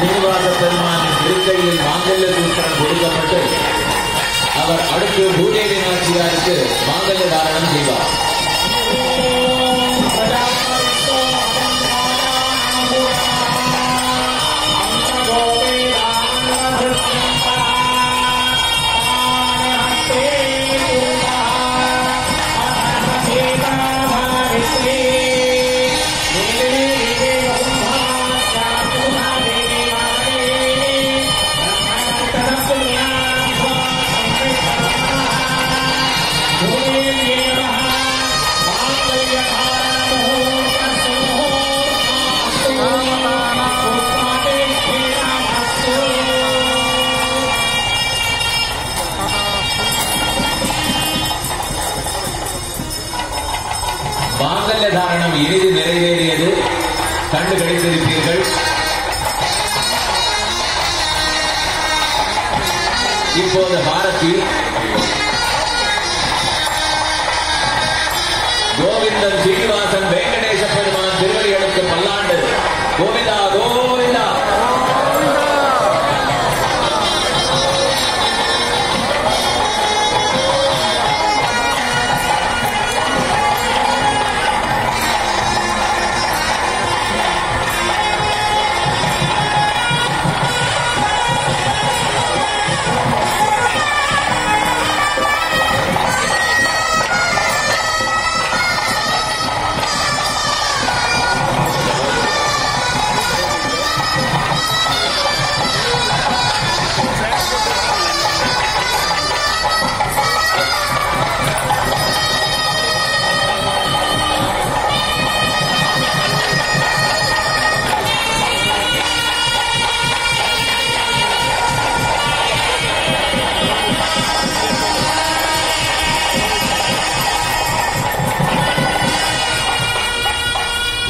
சீனிவாச பெருமானின் இருக்கையில் மாங்கல்ய சூத்திரம் கொடுக்கப்பட்டு அவர் அடுத்து பூதேவி நாச்சியாருக்கு மாங்கல்ய தாரணம் செய்வார். மாங்கல்ய தாரணம் இனிது நிறைவேறியது. கண்டு கிடைத்திருப்பீர்கள். இப்போது பாரதி கோவிந்தன் சீனிவாசன் வெங்கடேச பெருமான் திருவடிகளுக்கு பல்லாண்டு. கோவிந்தா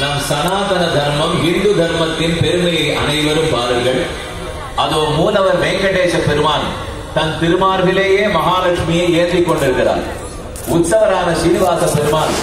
நம் சனாதன தர்மம் இந்து தர்மத்தின் பெருமையை அனைவரும் பாருங்கள். அதோ மூலவர் வெங்கடேச பெருமான் தன் திருமார்பிலேயே மகாலட்சுமியை ஏற்றிக் கொண்டிருக்கிறார். உற்சவரான சீனிவாச பெருமான்